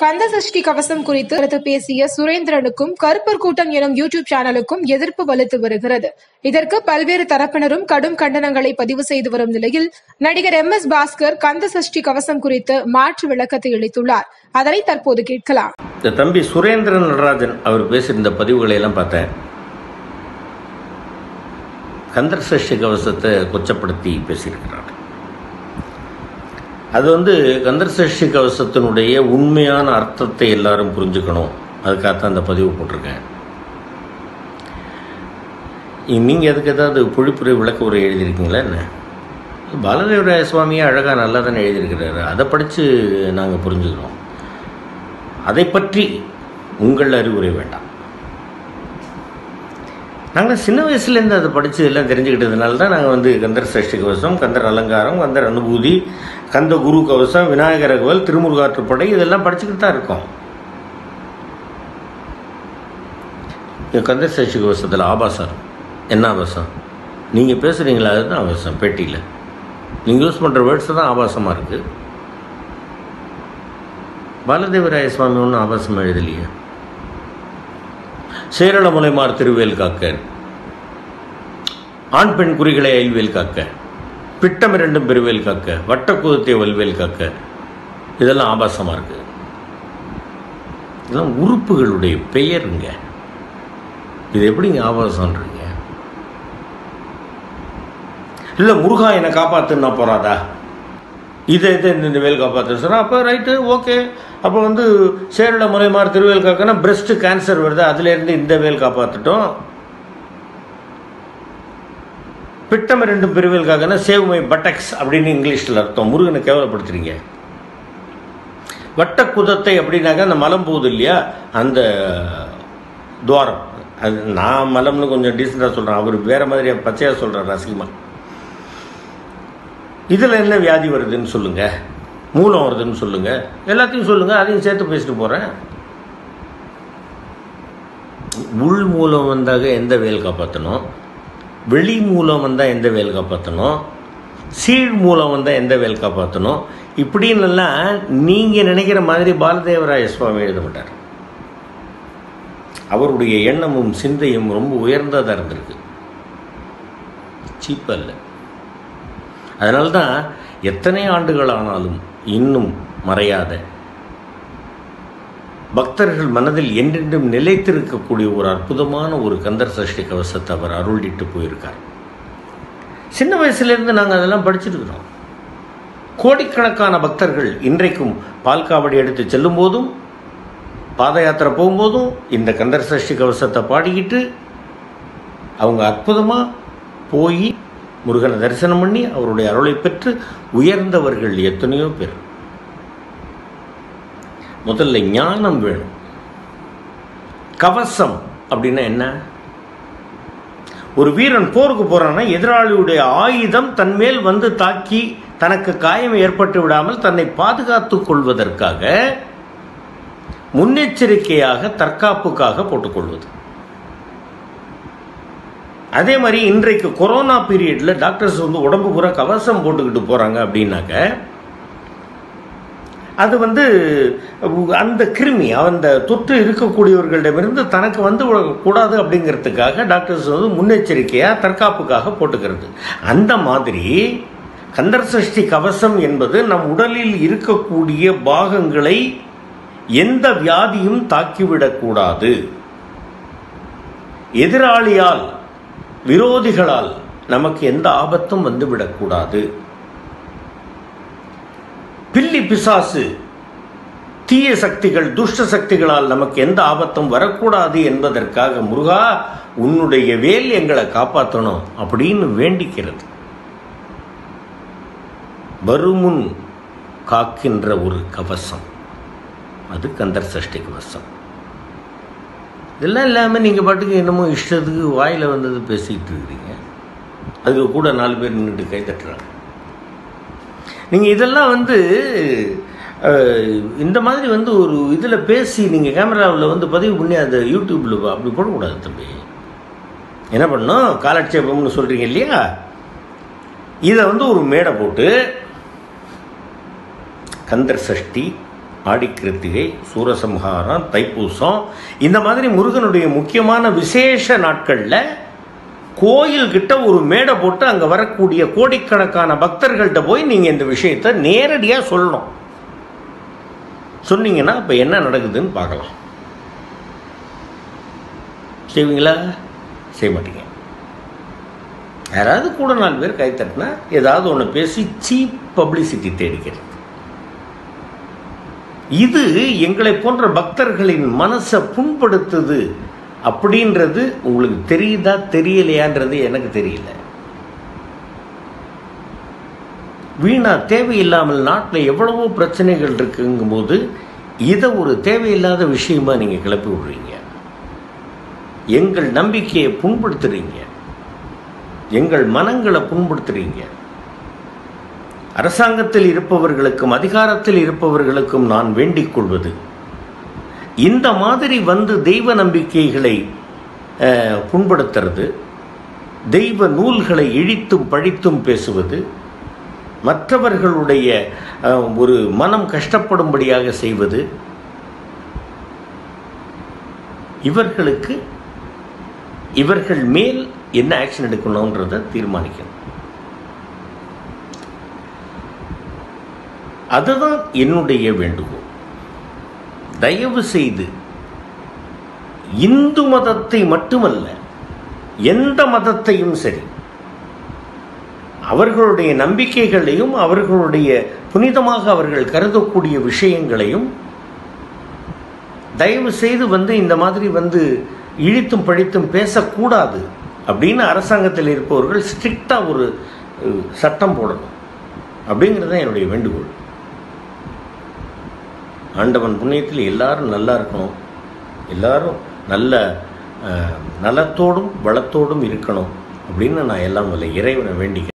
கந்த சஷ்டி கவசம் குறித்து கருத்து பேசிய சுரேந்திரனுக்கும் கருப்பர் கூட்டம் எனும் யூடியூப் சேனலுக்கும் எதிர்ப்பு வலுத்து வருகிறது. இதற்கு பல்வேறு தரப்பினரும் கடும் கண்டனங்களை பதிவு செய்து வரும் நிலையில் நடிகர் எம் எஸ் பாஸ்கர் கந்த சஷ்டி கவசம் குறித்து மாற்று விளக்கத்தை அளித்துள்ளார். அதனை தற்போது கேட்கலாம். இந்த தம்பி சுரேந்திரன் நடராஜன் அவர் பேசியிருந்த பதிவுகளை எல்லாம் பார்த்தேன். கந்த சஷ்டி கவசத்தை கொச்சப்படுத்தி பேசியிருக்கிறார். அது வந்து கந்தர்சஷ்டி கவசத்தினுடைய உண்மையான அர்த்தத்தை எல்லாரும் புரிஞ்சுக்கணும். அதுக்காகத்தான் அந்த பதிவு போட்டிருக்கேன். நீங்கள் அதுக்கு ஏதாவது பொழிப்புரை விளக்க உரை எழுதியிருக்கீங்களா என்ன? பாலதேவராய சுவாமியே அழகாக நல்லா தானே எழுதியிருக்கிறாரு. அதை படித்து நாங்கள் புரிஞ்சுக்கிறோம். அதை பற்றி உங்கள் அறிவுரை வேண்டாம். நாங்கள் சின்ன வயசுலேருந்து அதை படித்து எல்லாம் தெரிஞ்சுக்கிட்டதுனால தான் நாங்கள் வந்து கந்தர் சஷ்டி கவசம் கந்தர் அலங்காரம் கந்தர் அனுபூதி கந்த குரு கவசம் விநாயகர் கோவில் திருமுருகாற்றுப்படை இதெல்லாம் படிச்சுக்கிட்டு தான் இருக்கோம். இந்த கந்தர் சஷ்டி கவசத்தில் ஆபாசம். என்ன ஆபாசம்? நீங்கள் பேசுகிறீங்களா அதுதான் ஆபாசம் பெட்டியில். நீங்கள் யூஸ் பண்ணுற வேர்ட்ஸ் தான் ஆபாசமாக இருக்குது பாலதேவராய சுவாமி ஒன்றும் ஆபாசமாக எழுதலையே. சேரள முலைமார் திருவேல் காக்க. ஆண் பெண் குறிகளை அயல்வேல் காக்க. பிட்டம் இரண்டும் பெருவேல் காக்க. வட்டக்குதத்தை வல்வேல் காக்க. இதெல்லாம் ஆபாசமாக இருக்கு. இதெல்லாம் உறுப்புகளுடைய பெயருங்க. இது எப்படிங்க ஆபாசம்ன்றீங்க? இல்லை முருகா என்னை காப்பாத்துன்னா போறாதா? இதை இதை இந்த இந்த வேல் காப்பாற்று சொன்னால் அப்போ ரைட்டு ஓகே அப்போ வந்து சேரட முறைமாறு திருவேல் காக்கனா பிரஸ்ட் கேன்சர் வருது. அதுலேருந்து இந்த வேல் காப்பாற்றட்டும் பிட்டம் ரெண்டும் பிரிவில் காக்கனா சேவ் மை பட்டக்ஸ் அப்படின்னு இங்கிலீஷில் அர்த்தம். முருகனை கேவலப்படுத்துறீங்க. வட்ட குதத்தை அப்படின்னாக்கா அந்த மலம் போகுது இல்லையா? அந்த துவாரம். அது நான் மலம்னு கொஞ்சம் டீசெண்டாக சொல்கிறேன் அவர் வேறு மாதிரி பச்சையாக சொல்கிறார் ரசிகமாக இதில் என்ன வியாதி வருதுன்னு சொல்லுங்கள் மூலம் வருதுன்னு சொல்லுங்கள் எல்லாத்தையும் சொல்லுங்கள் அதையும் சேர்த்து பேசிட்டு போகிறேன் உள் மூலம் வந்தாக எந்த வேல் காப்பாற்றணும் வெளி மூலம் வந்தால் எந்த வேல் காப்பாற்றணும் சீழ் மூலம் வந்தால் எந்த வேல் காப்பாற்றணும் இப்படின்னுலாம் நீங்கள் நினைக்கிற மாதிரி பாலதேவராய சுவாமி எழுத மாட்டார். அவருடைய எண்ணமும் சிந்தையும் ரொம்ப உயர்ந்ததாக இருந்திருக்கு. சீப்பல்ல இல்லை அதனால தான் எத்தனை ஆண்டுகள் ஆனாலும் இன்னும் மறையாத. பக்தர்கள் மனதில் என்றென்றும் நிலைத்திருக்கக்கூடிய ஒரு அற்புதமான ஒரு கந்தர் சஷ்டி கவசத்தை அவர் அருளிட்டு போயிருக்கார். சின்ன வயசுலேருந்து நாங்கள் அதெல்லாம் படிச்சிருக்கிறோம். கோடிக்கணக்கான பக்தர்கள் இன்றைக்கும் பால் காவடி எடுத்து செல்லும் போதும் பாத யாத்திரை போகும்போதும் இந்த கந்தர் சஷ்டி கவசத்தை பாடிக்கிட்டு அவங்க அற்புதமாக போய் முருகனை தரிசனம் பண்ணி அவருடைய அருளை பெற்று உயர்ந்தவர்கள் எத்தனையோ பேர். முதல்ல ஞானம் வேணும். கவசம் அப்படின்னா என்ன? ஒரு வீரன் போருக்கு போறான்னா எதிராளியுடைய ஆயுதம் தன்மேல் வந்து தாக்கி தனக்கு காயம் ஏற்பட்டு விடாமல் தன்னை பாதுகாத்துக் கொள்வதற்காக முன்னெச்சரிக்கையாக தற்காப்புக்காக போட்டுக்கொள்வது அதே மாதிரி இன்றைக்கு கொரோனா பீரியடில் டாக்டர்ஸ் வந்து உடம்பு பூரா கவசம் போட்டுக்கிட்டு போகிறாங்க அப்படின்னாக்க அது வந்து அந்த கிருமி அந்த தொற்று இருக்கக்கூடியவர்களிடமிருந்து தனக்கு வந்து கூடாது அப்படிங்கிறதுக்காக டாக்டர்ஸ் வந்து முன்னெச்சரிக்கையாக தற்காப்புக்காக போட்டுக்கிறது. அந்த மாதிரி கந்தர் சஷ்டி கவசம் என்பது நம் உடலில் இருக்கக்கூடிய பாகங்களை எந்த வியாதியும் தாக்கிவிடக்கூடாது. எதிராளியால் விரோதிகளால் நமக்கு எந்த ஆபத்தும் வந்துவிடக்கூடாது. பில்லி பிசாசு தீய சக்திகள் துஷ்ட சக்திகளால் நமக்கு எந்த ஆபத்தும் வரக்கூடாது என்பதற்காக முருகா உன்னுடைய வேல் எங்களை காப்பாற்றணும் அப்படின்னு வேண்டிக்கிறது. வருமுன் காக்கின்ற ஒரு கவசம். அது கந்தர் சஷ்டி கவசம். இதெல்லாம் இல்லாமல் நீங்கள் பாட்டுக்கு என்னமோ இஷ்டத்துக்கு வாயில் வந்தது பேசிக்கிட்டு இருக்கிறீங்க. அதுக்கு கூட நாலு பேர் நின்றுட்டு கை தட்டுறாங்க. நீங்கள் இதெல்லாம் வந்து இந்த மாதிரி வந்து ஒரு இதில் பேசி நீங்கள் கேமராவில் வந்து பதிவு பண்ணி அதை யூடியூப்பில் அப்படி போடக்கூடாது தம்பி. என்ன பண்ணணும்? காலட்சேபம்னு சொல்கிறீங்க இல்லையா? இதை வந்து ஒரு மேடை போட்டு கந்தர் சஷ்டி ஆடிக்கிருத்திகை சூரசம்ஹாரம் தைப்பூசம் இந்த மாதிரி முருகனுடைய முக்கியமான விசேஷ நாட்களில் கோயில்கிட்ட ஒரு மேடை போட்டு அங்கே வரக்கூடிய கோடிக்கணக்கான பக்தர்கள்ட்ட போய் நீங்கள் இந்த விஷயத்தை நேரடியாக சொல்லணும். சொன்னீங்கன்னா இப்போ என்ன நடக்குதுன்னு பார்க்கலாம். செய்வீங்களா? செய்ய மாட்டீங்க. யாராவது கூட நாலு பேர் கைத்தட்டினா ஏதாவது ஒன்று பேசி சீப் பப்ளிசிட்டி தேடிக்கிறது இது எங்களை போன்ற பக்தர்களின் மனசை புண்படுத்துது அப்படின்றது உங்களுக்கு தெரியுதா தெரியலையான்றது எனக்கு தெரியல. வீணா தேவையில்லாமல் நாட்டில் எவ்வளவோ பிரச்சனைகள் இருக்குங்கும்போது இதை ஒரு தேவையில்லாத விஷயமா நீங்கள் கிளப்பி விடுறீங்க. எங்கள் நம்பிக்கையை புண்படுத்துறீங்க. எங்கள் மனங்களை புண்படுத்துறீங்க. அரசாங்கத்தில் இருப்பவர்களுக்கும் அதிகாரத்தில் இருப்பவர்களுக்கும் நான் வேண்டிக் கொள்வது. இந்த மாதிரி வந்து தெய்வ நம்பிக்கைகளை புண்படுத்துறது தெய்வ நூல்களை இழித்தும் பழித்தும் பேசுவது மற்றவர்களுடைய ஒரு மனம் கஷ்டப்படும்படியாக செய்வது இவர்களுக்கு இவர்கள் மேல் என்ன ஆக்ஷன் எடுக்கணுன்றதை தீர்மானிக்கணும். அதுதான் என்னுடைய வேண்டுகோள். தயவு செய்து இந்து மதத்தை மட்டுமல்ல எந்த மதத்தையும் சரி அவர்களுடைய நம்பிக்கைகளையும் அவர்களுடைய புனிதமாக அவர்கள் கருதக்கூடிய விஷயங்களையும் தயவு செய்து வந்து இந்த மாதிரி வந்து இழித்தும் பழித்தும் பேசக்கூடாது அப்படின்னு அரசாங்கத்தில் இருப்பவர்கள் ஸ்ட்ரிக்டாக ஒரு சட்டம் போடணும். அப்படிங்கிறது தான் என்னுடைய வேண்டுகோள். ஆண்டவன் புண்ணியத்தில் எல்லாரும் நல்லா இருக்கணும். எல்லாரும் நல்ல நலத்தோடும் வளத்தோடும் இருக்கணும் அப்படின்னு நான் எல்லாம் வல்ல இறைவனை வேண்டிக்கிறேன்.